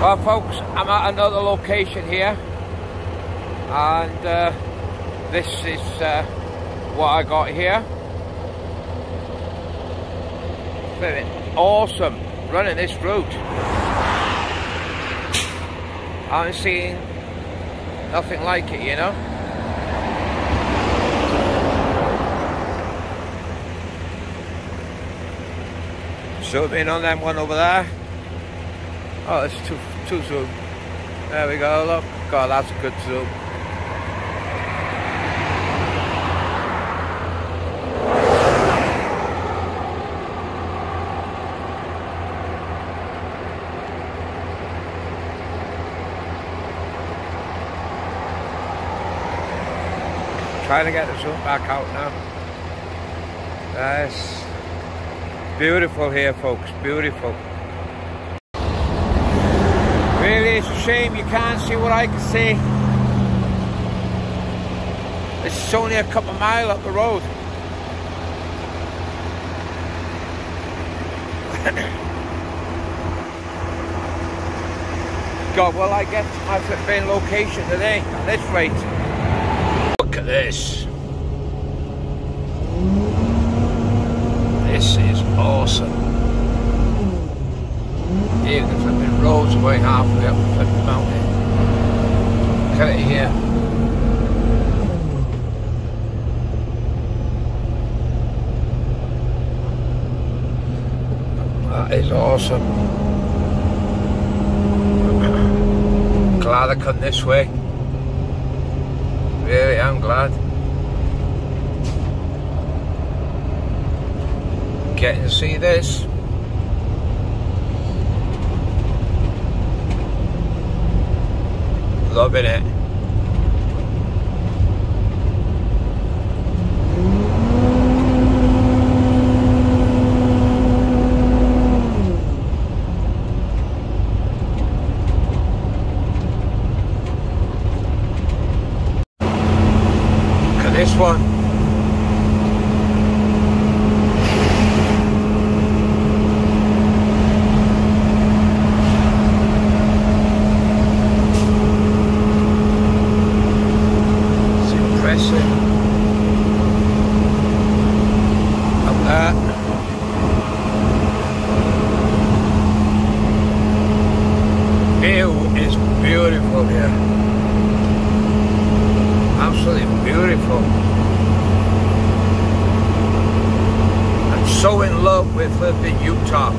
Well folks, I'm at another location here and uh, this is uh, what I got here. Very awesome running this route. I'm seeing nothing like it, you know. Zoom in on that one over there. Oh, it's too too zoom. There we go, look. God, that's a good zoom. Trying to get the zoom back out now. That's beautiful here, folks. Beautiful. Really, it's a shame you can't see what I can see. It's only a couple of miles up the road. God, will I get to my flipping location today at this rate? Look at this. This is awesome. Even the flipping road's away halfway up the flipping mountain. Look at it here. That is awesome. Glad I come this way. Really, I'm glad. Getting to see this. Loving it. This one. It's impressive. Up there. View is beautiful here. Absolutely beautiful. I'm so in love with living Utah.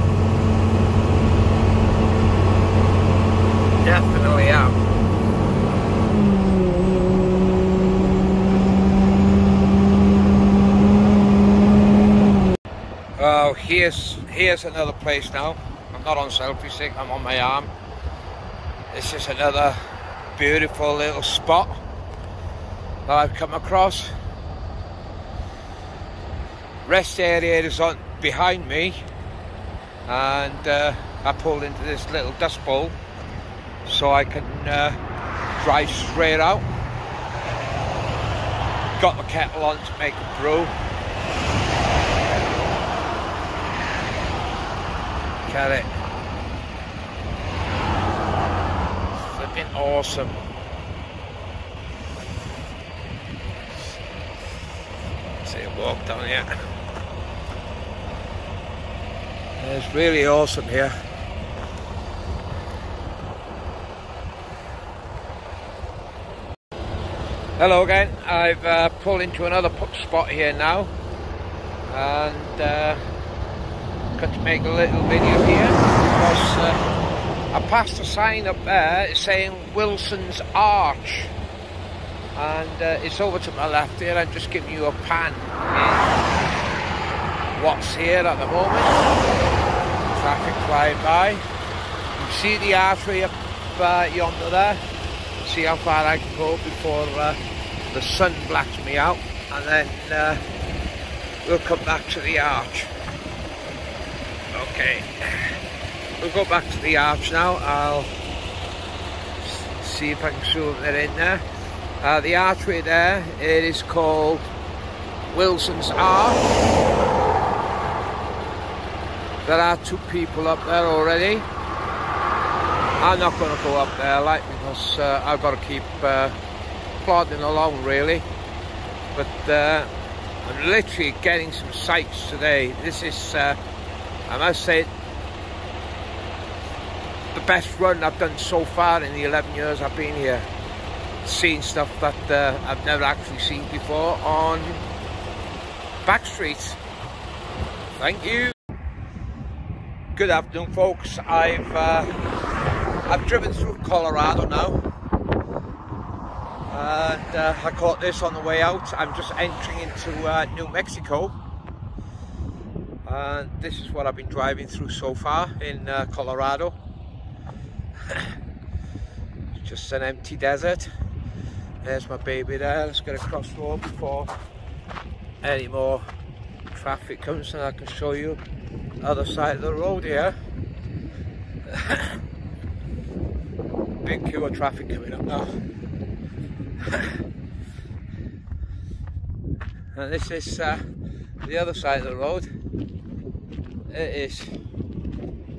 Definitely am. Here's here's another place now. I'm not on selfie stick, I'm on my arm. This is another beautiful little spot that I've come across. Rest area is on behind me and uh, I pulled into this little dust bowl so I can uh, drive straight out. Got my kettle on to make a brew. Look at it. Flipping awesome. See a walk down here. It's really awesome here. Hello again. I've uh, pulled into another spot here now, and uh, got to make a little video here because uh, I passed a sign up there saying Wilson's Arch, and uh, it's over to my left here. I'm just giving you a pan in what's here at the moment. Traffic flying by. You see the artery up uh, yonder there. See how far I can go before uh, the sun blacks me out, and then uh, we'll come back to the arch. Okay, we'll go back to the arch now. I'll see if I can zoom it in there. Uh, the archway there, it is called Wilson's Arch. There are two people up there already. I'm not going to go up there like because uh, I've got to keep uh, plodding along really but uh, I'm literally getting some sights today this is uh, I must say the best run I've done so far in the 11 years I've been here seeing stuff that uh, I've never actually seen before on back streets thank you. Good afternoon folks. I've uh, I've driven through Colorado now. And uh, I caught this on the way out. I'm just entering into uh, New Mexico and this is what I've been driving through so far in uh, Colorado. just an empty desert. There's my baby there. Let's get across the road before any more traffic comes and I can show you the other side of the road here. big queue of traffic coming up now. and this is uh, the other side of the road. It is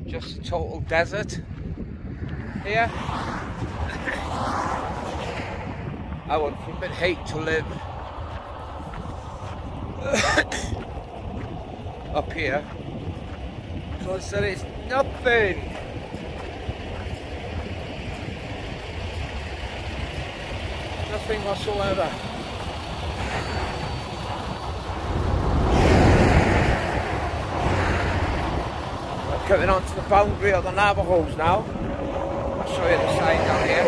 just a total desert here. I would flipping hate to live up here because there is nothing nothing whatsoever. Coming onto the boundary of the Navajos now. I'll show you the sign down here.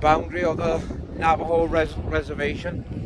boundary of the Navajo res reservation.